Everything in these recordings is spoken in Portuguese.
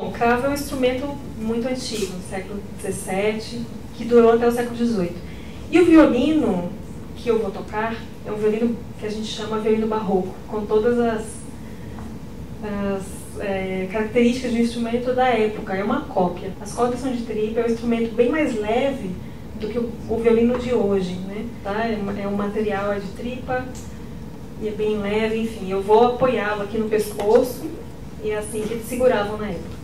Bom, cravo é um instrumento muito antigo, século XVII, que durou até o século XVIII. E o violino que eu vou tocar é um violino que a gente chama violino barroco, com todas as, as é, características um instrumento da época. É uma cópia. As cordas são de tripa, é um instrumento bem mais leve do que o, o violino de hoje, né? Tá? É, é um material é de tripa e é bem leve, enfim. Eu vou apoiá-lo aqui no pescoço e é assim que eles seguravam na época.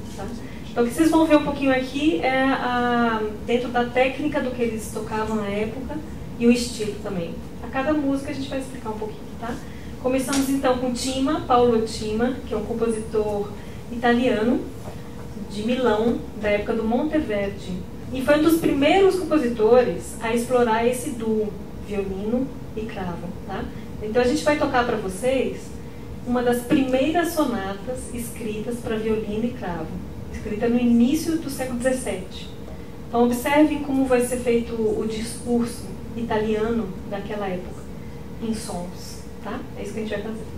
Então, o que vocês vão ver um pouquinho aqui é a, dentro da técnica do que eles tocavam na época e o estilo também. A cada música a gente vai explicar um pouquinho, tá? Começamos então com Tima, Paulo Tima, que é um compositor italiano de Milão, da época do Monteverdi. E foi um dos primeiros compositores a explorar esse duo, violino e cravo, tá? Então a gente vai tocar para vocês uma das primeiras sonatas escritas para violino e cravo, escrita no início do século XVII. Então observem como vai ser feito o discurso italiano daquela época, em sons, tá? É isso que a gente vai fazer.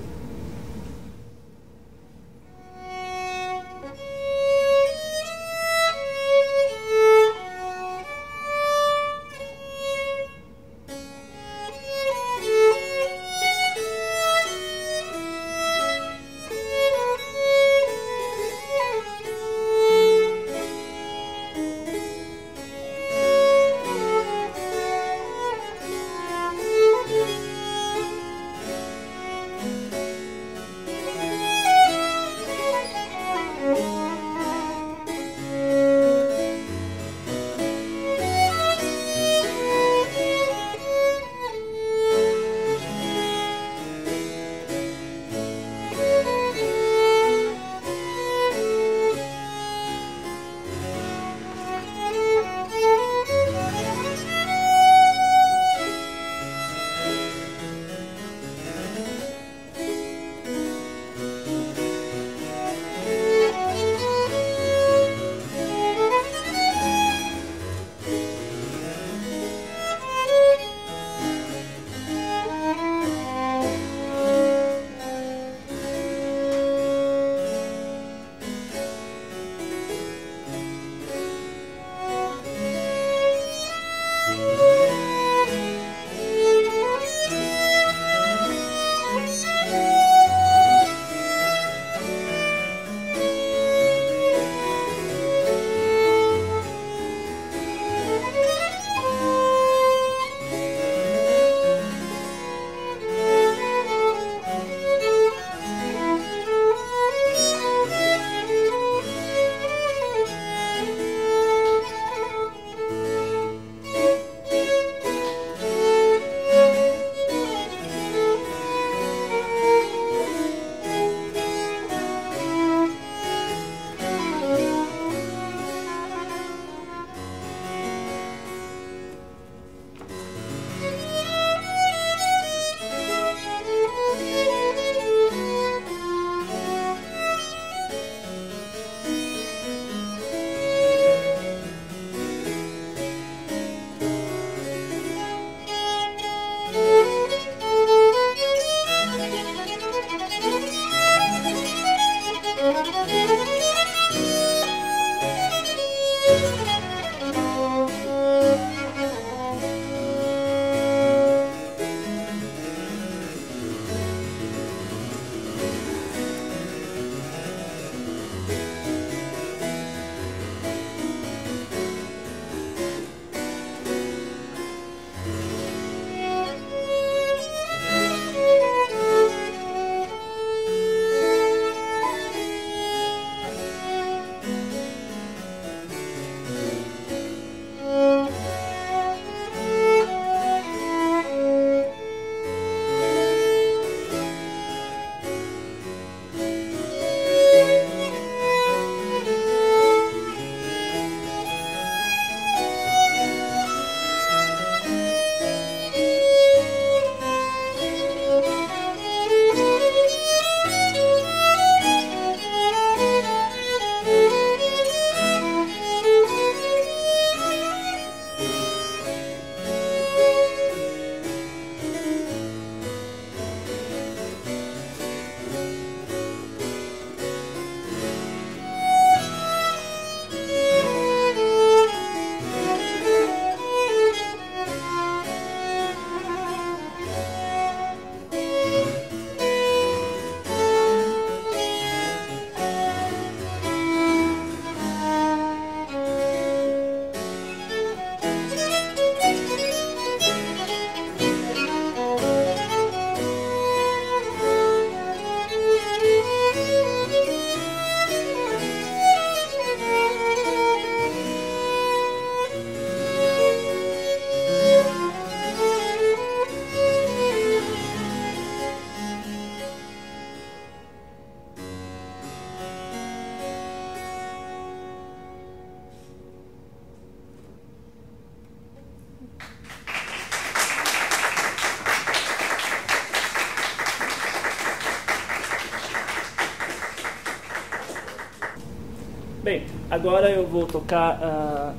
Agora eu vou tocar uh,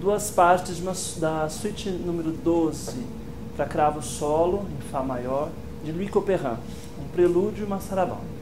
duas partes uma, da suíte número 12 para cravo solo em Fá maior de Louis Couperin, um prelúdio e uma sarabanda.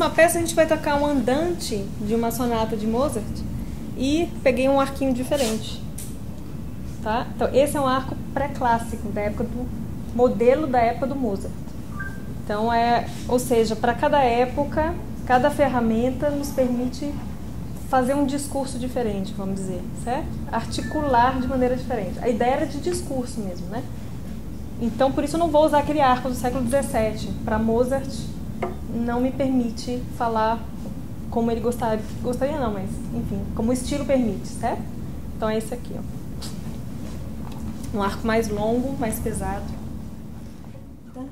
Próxima peça a gente vai tocar um andante de uma sonata de Mozart e peguei um arquinho diferente. Tá? Então, esse é um arco pré-clássico, da época do modelo da época do Mozart. Então, é, ou seja, para cada época, cada ferramenta nos permite fazer um discurso diferente, vamos dizer, certo? Articular de maneira diferente. A ideia era de discurso mesmo, né? Então, por isso eu não vou usar aquele arco do século XVII. Para Mozart, não me permite falar como ele gostaria, gostaria não, mas enfim, como o estilo permite, certo? Então é esse aqui, ó. Um arco mais longo, mais pesado. Tá?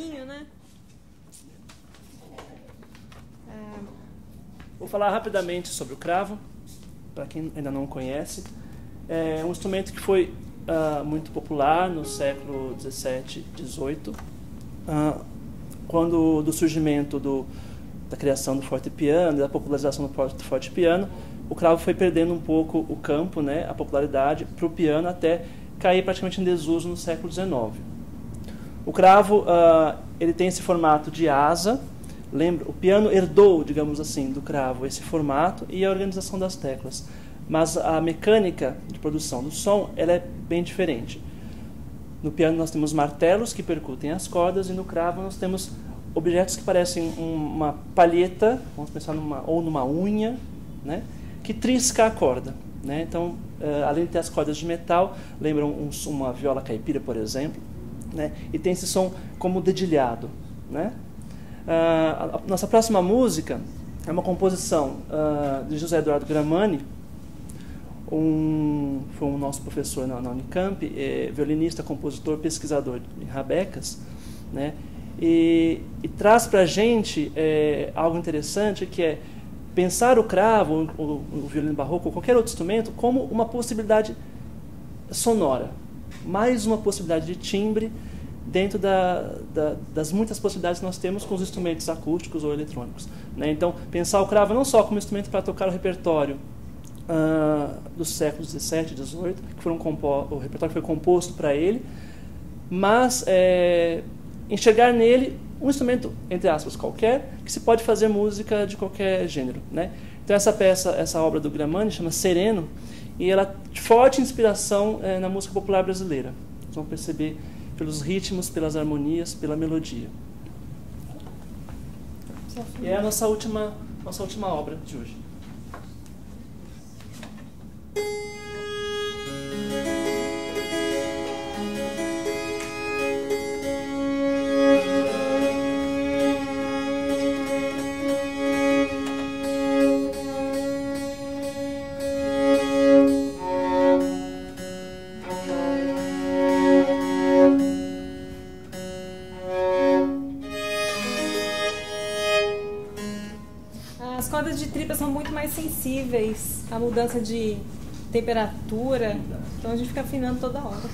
Né? É... Vou falar rapidamente sobre o cravo, para quem ainda não conhece. É um instrumento que foi uh, muito popular no século 17, 18, uh, quando do surgimento do, da criação do fortepiano, da popularização do fortepiano, o cravo foi perdendo um pouco o campo, né, a popularidade para o piano até cair praticamente em desuso no século XIX. O cravo uh, ele tem esse formato de asa. Lembra, o piano herdou, digamos assim, do cravo esse formato e a organização das teclas. Mas a mecânica de produção do som ela é bem diferente. No piano nós temos martelos que percutem as cordas e no cravo nós temos objetos que parecem uma palheta, vamos pensar numa ou numa unha, né, que trisca a corda. Né? Então, uh, além de ter as cordas de metal, lembram um, uma viola caipira, por exemplo, né? e tem esse som como dedilhado. Né? Uh, a, nossa próxima música é uma composição uh, de José Eduardo Gramani, um, foi um nosso professor na, na Unicamp, é, violinista, compositor, pesquisador em rabecas, né? e, e traz para a gente é, algo interessante que é pensar o cravo, o, o, violino barroco, ou qualquer outro instrumento, como uma possibilidade sonora, mais uma possibilidade de timbre dentro da, da, das muitas possibilidades que nós temos com os instrumentos acústicos ou eletrônicos. Né? Então, pensar o cravo não só como instrumento para tocar o repertório uh, séculos 17 e 18, que foram o repertório foi composto para ele, mas é, enxergar nele um instrumento, entre aspas, qualquer, que se pode fazer música de qualquer gênero. Né? Então essa peça, essa obra do Gramani, chama Sereno, e ela forte inspiração é, na música popular brasileira. Vocês vão perceber pelos ritmos, pelas harmonias, pela melodia. E é a nossa última, nossa última obra de hoje. Sensíveis à mudança de temperatura, então a gente fica afinando toda hora.